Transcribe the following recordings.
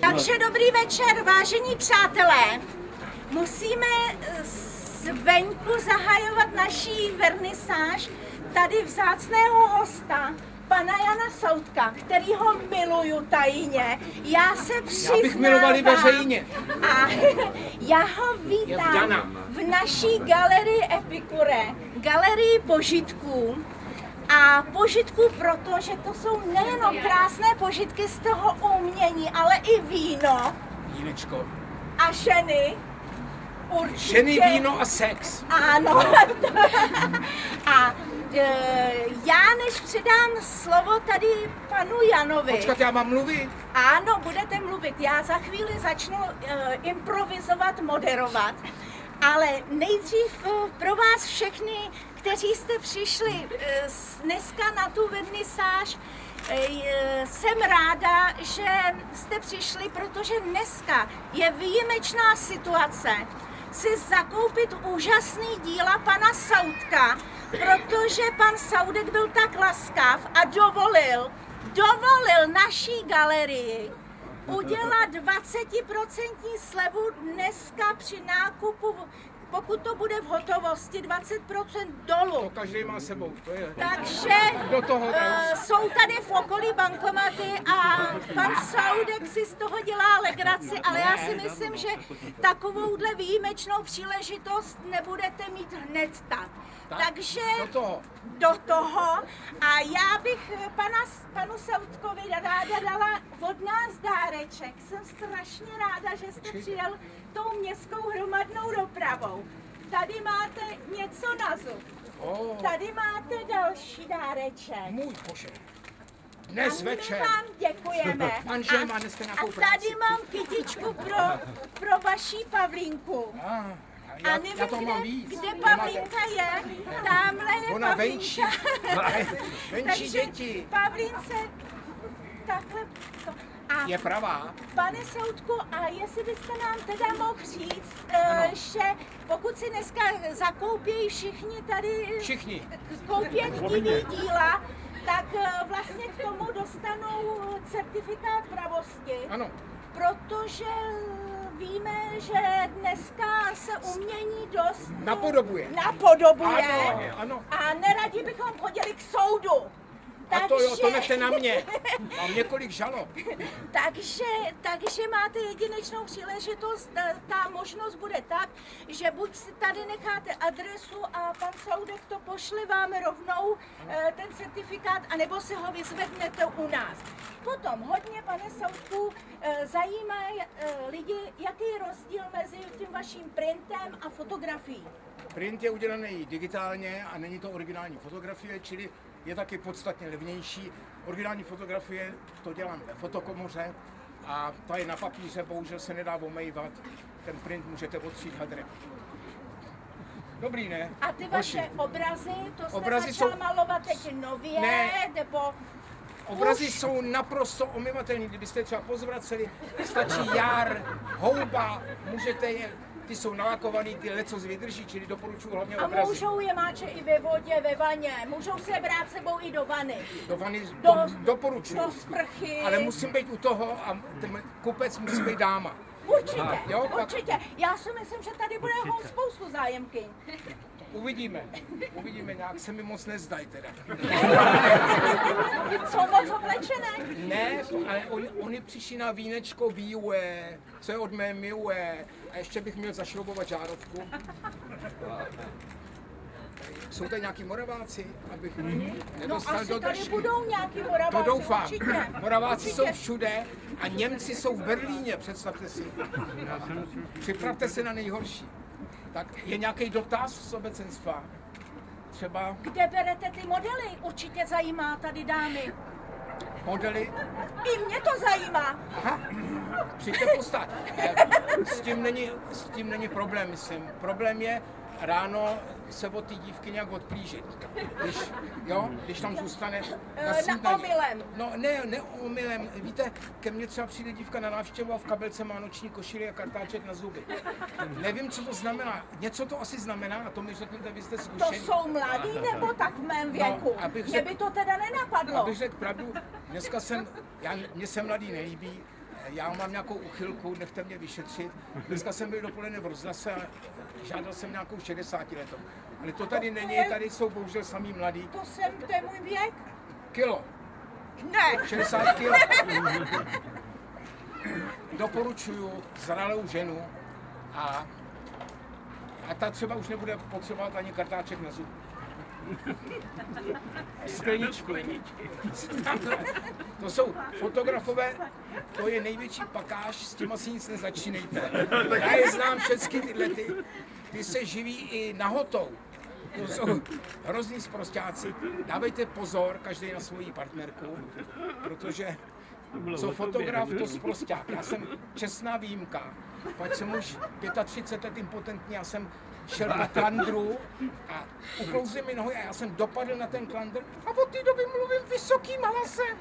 Takže dobrý večer, vážení přátelé. Musíme eh, zvenku zahajovat naší vernisáž tady vzácného hosta, pana Jana Soutka, který ho miluju tajně. Já se přiznávám. Já bych miloval i veřejně. A já ho vítám v naší galerii Epikure, galerii požitků. A požitků proto, že to jsou nejenom krásné požitky z toho umění, ale i víno Vínečko. a ženy. Určitě. Ženy, víno a sex. Ano. a e, já než předám slovo tady panu Janovi. Počkat, já mám mluvit? Ano, budete mluvit. Já za chvíli začnu uh, improvizovat, moderovat. Ale nejdřív uh, pro vás všechny, kteří jste přišli uh, dneska na tu vernisáž, jsem ráda, že jste přišli, protože dneska je výjimečná situace si zakoupit úžasný díla pana Soudka, protože pan Soudek byl tak laskav a dovolil, dovolil naší galerii udělat 20% slevu dneska při nákupu pokud to bude v hotovosti, 20% dolů. To každý má sebou, to je. Takže Do toho, uh, jsou tady v okolí bankomaty a pan Saudek si z toho dělá legraci, ale já si myslím, že takovouhle výjimečnou příležitost nebudete mít hned tak. Tak, Takže do toho. do toho. A já bych pana, panu Soudkovi ráda dala od nás dáreček. Jsem strašně ráda, že jste přijel tou městskou hromadnou dopravou. Tady máte něco na zub. Oh, Tady máte další dáreček. můj bože. Dnes a my večer. vám děkujeme. Manžel má dneska a nějakou tady práci. mám kytičku pro, pro vaší Pavlínku. Ah, A já, nevím, já to mám kde, víc. kde Nemáte- Pavlínka je. Tamhle je Ona. Pavlínka. Venčí Takže děti. Pavlínce takhle. A Je pravá. Pane Soudku, a jestli byste nám teda mohl říct, eh, že pokud si dneska zakoupí všichni tady Všichni. koupěchtiví díla, tak eh, vlastně k tomu dostanou certifikát pravosti, Ano. protože víme, že dneska se umění dost Napodobuje. napodobuje Ano, ano. a neradi bychom chodili k soudu. A to jo, to nechte na mě. Mám několik žalob. takže, takže máte jedinečnou příležitost, ta, ta možnost bude tak, že buď si tady necháte adresu a pan Soudek to pošle vám rovnou eh, ten certifikát, anebo si ho vyzvednete u nás. Potom hodně, pane Soudku, eh, zajímá eh, lidi, jaký je rozdíl mezi tím vaším printem a fotografií. Print je udělaný digitálně a není to originální fotografie, čili je taky podstatně levnější. Originální fotografie to dělám ve fotokomoře a ta je na papíře, bohužel se nedá omejvat. Ten print můžete otřít hadrem. Dobrý, ne? A ty Hoši, vaše obrazy, to jste Obrazy začal jsou- malovat teď nově, Ne. nebo Obrazy už- jsou naprosto omyvatelné. Kdybyste třeba pozvraceli, stačí jar, houba, můžete je, ty jsou nalakovaný, ty lecos vydrží, čili doporučuji hlavně A obrazy. můžou je máče i ve vodě, ve vaně. Můžou se brát sebou i do vany. Do vany Do- do, doporučuji. Do sprchy. Ale musím být u toho a ten kupec musí být dáma. Určitě, Jo, pak- určitě. Já si myslím, že tady bude spoustu zájemky. Uvidíme. Uvidíme, nějak se mi moc nezdají teda. Jsou moc oblečené. Ne, ale on, oni přišli na vínečko bílé, co je od mé milé. A ještě bych měl zašroubovat žárovku. Jsou tady nějaký moraváci, abych No nedostal asi do tady držky? budou nějaký moraváci. To doufám. Určitě. Moraváci určitě. jsou všude a Němci jsou v Berlíně, představte si. Připravte se na nejhorší. Tak je nějaký dotaz z obecenstva? Třeba Kde berete ty modely? Určitě zajímá tady dámy. modely? I mě to zajímá. Aha, přijďte postat. S tím, není, s tím není problém, myslím. Problém je ráno se od té dívky nějak odplížit. Když, jo, když tam zůstane Eh, na omylem. No ne, ne omylem. Víte, ke mně třeba přijde dívka na návštěvu a v kabelce má noční košili a kartáček na zuby. Nevím, co to znamená. Něco to asi znamená a to mi řekněte, vy jste To zkušení. jsou mladí nebo tak v mém věku? abych Mě řekl- by to teda nenapadlo. Abych řekl pravdu, dneska jsem, já, mně se mladý nelíbí, já mám nějakou uchylku, nechte mě vyšetřit. Dneska jsem byl dopoledne v rozhlase a žádal jsem nějakou 60 letou. Ale to tady není, tady jsou bohužel samý mladí. To jsem, to je můj věk? Kilo, Ne. 60 kilo. Doporučuju zralou ženu a, a ta třeba už nebude potřebovat ani kartáček na zub. Skleničku. To jsou fotografové, to je největší pakáž, s tím asi nic nezačínejte. Já je znám všechny tyhle, ty, ty se živí i nahotou. To jsou hrozný sprostáci. Dávejte pozor, každý na svoji partnerku, protože co fotograf, to sprosták. Já jsem čestná výjimka. Pak jsem už 35 let impotentní, já jsem šel na klandru a uklouzly mi nohy a já jsem dopadl na ten klandr a od té doby mluvím vysokým hlasem.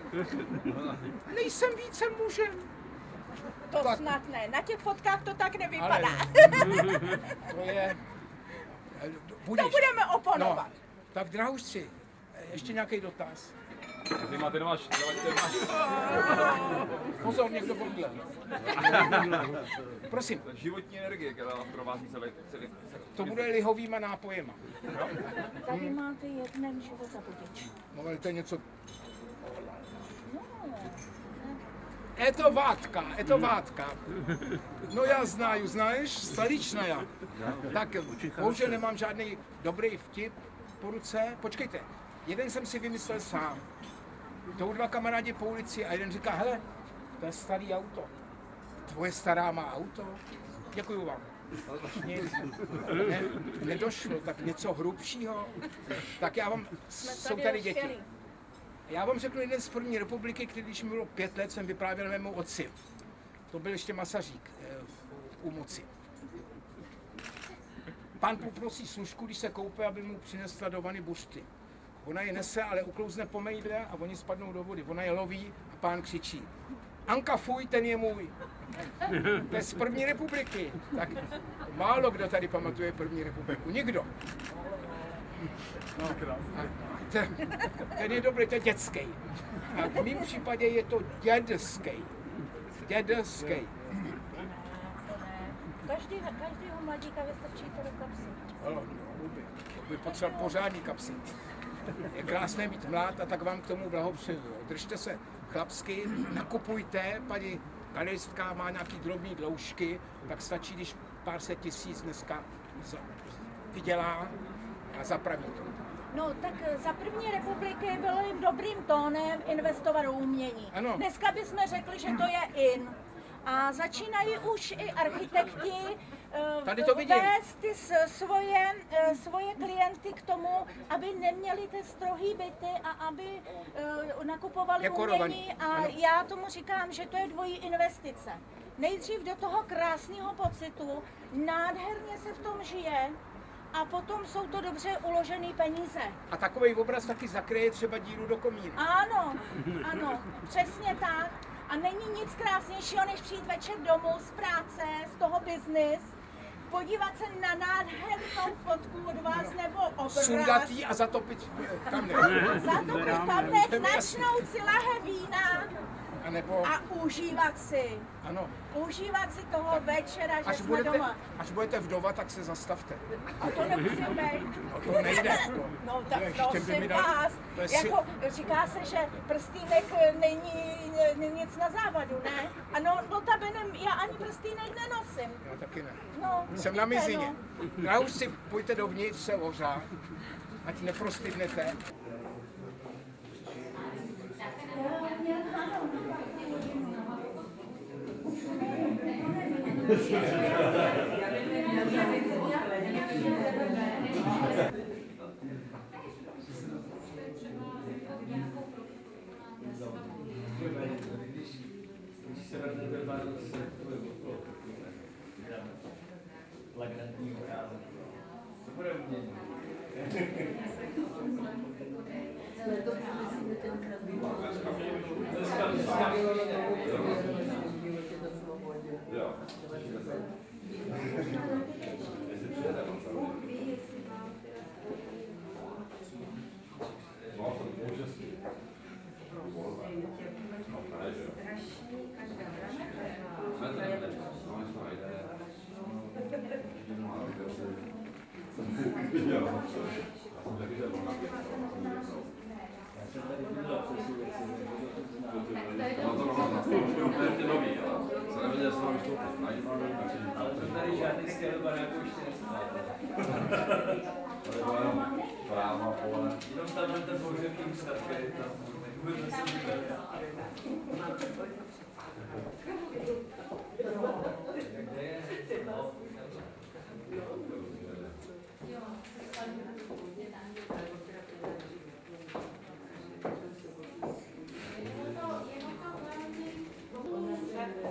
Nejsem více mužem. To Tak. snad ne. Na těch fotkách to tak Ale nevypadá. to je... To budeme No, oponovat. tak drahoušci, ještě nějaký dotaz? Ty máte doma, ty máš, Pozor, někdo podle. Prosím, životní energie, která vás provází celý, celý, to bude lihovýma nápojema. Tady máte jeden životobudič. No ale to je něco... Je to vátka, je to vátka. No já znaju, znáš? Stoličná já. Tak bohužel nemám žádný dobrý vtip po ruce. Počkejte, jeden jsem si vymyslel sám. To dva kamarádi po ulici a jeden říká, hele, to je starý auto. Tvoje stará má auto? Děkuju vám. Nic. Ne, nedošlo, tak něco hrubšího. Tak já vám, jsou tady děti. Já vám řeknu jeden z první republiky, který když mi bylo pět let, jsem vyprávěl mému otci. To byl ještě Masařík eh, u moci. Pán poprosí služku, když se koupe, aby mu přinesla do vany bušty. Ona je nese, ale uklouzne po mejdle a oni spadnou do vody. Ona je loví a pán křičí. Anka fuj, ten je můj. To je z první republiky. Tak málo kdo tady pamatuje první republiku. Nikdo. No, ten, ten je dobrý, to je dětský. A v mém případě je to dědský. Dědský. Každý, každýho mladíka vystrčí to do kapsy. Ano, no, by, by potřeboval pořádný kapsy. Je krásné být mlád a tak vám k tomu blahopřeju. Držte se chlapsky, nakupujte, paní kalistka má nějaký drobný dloužky, tak stačí, když pár set tisíc dneska vydělá a zapraví to. No, tak eh, za první republiky bylo jim dobrým tónem investovat do umění. Ano. Dneska bychom řekli, že to je in. A začínají už i architekti eh, Tady to vidím. vést ty svoje, eh, svoje klienty k tomu, aby neměli ty strohý byty a aby eh, nakupovali Dekorovaný, umění. A ano. já tomu říkám, že to je dvojí investice. Nejdřív do toho krásného pocitu, nádherně se v tom žije, a potom jsou to dobře uložené peníze. A takový obraz taky zakryje třeba díru do komínu. Ano, ano, přesně tak. A není nic krásnějšího, než přijít večer domů z práce, z toho biznis, podívat se na nádhernou fotku od vás nebo obraz. Sundatý a zatopit kamne. Zatopit kamnech, načnout si lahe vína A nebo, a užívat si. ano, Užívat si toho večera, že až jsme budete, doma. až budete vdova, tak se zastavte. A to nemusím být. No to nejde. No To tak ještě by mi prosím dal- vás, to je si- jako říká se, že prstýnek není není nic na závadu, ne? Ano, notabene já ani prstýnek nenosím. Já taky ne. No, Jsem na víte, mizině. no. Já už si pojďte dovnitř se ohřát, ať neprostydnete. Lagrantní ukázek. To bude umění. Dneska, dneska, dneska, dneska, dneska, dneska, dneska, to je nový, jo? Ale to tady žádný skvělý baráku ještě nestále. Jenom tam ten bohužel tím stavky, tam vůbec se Kde je? No.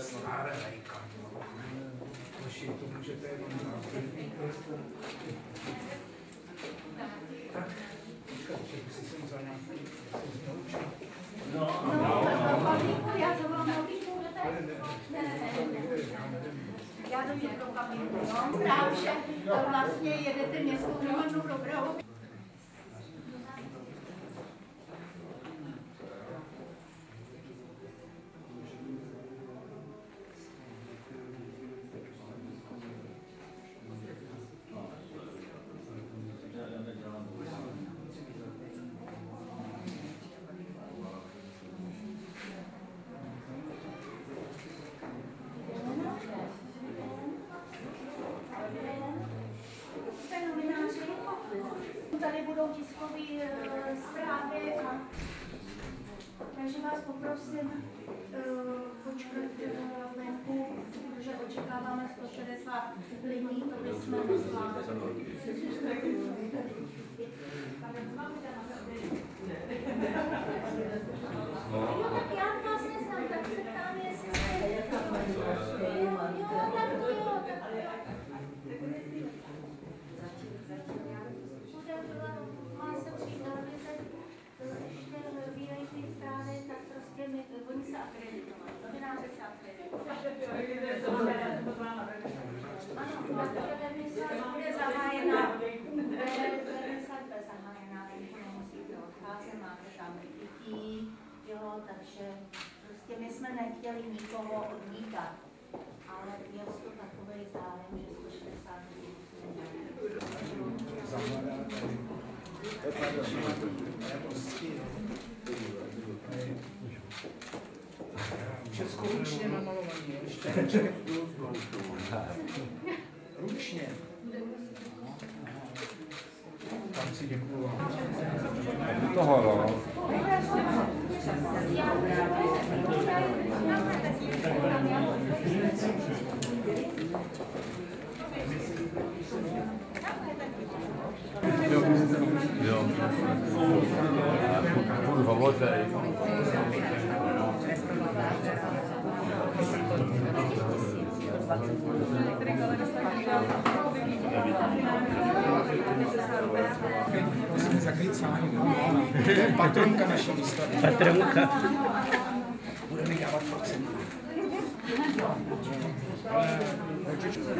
Staré lejka. Hoši, to můžete jenom na Tak, počkat, že by si sem za nějaký znoučil. Já zavolám Malvíku, jdete? Ne, ne, ne, ne. Dojdu do kamínku, no. Znám, že vlastně jedete městskou hromadnou dopravu. Budou tiskové eh, zprávy a takže vás poprosím eh, počkat venku, protože očekáváme 160 lidí, to bychom nezvládli. Tak já vás neznám, tak se ptám, jestli jste... Jo, jo, tak jo, tak jo. Má se přijít na teď ještě vyvíjejí ty zprávy, tak prostě my, oni se akreditovali, novináři se akreditovali. Ano, protože remise bude zahájena, remise bude zahájena, když nemusíte odcházet, máte tam jo, takže prostě my jsme nechtěli nikoho odmítat, ale měl to takový zájem, že 160 lidí Českou ručně namalovaný, ještě ručně. Tam si děkuju vám. Toho, no. Kurwa, młodej. Musíme zakrýt sáň. To je patronka naší výstavy. Patronka. Budeme dávat procenta. Přišli se.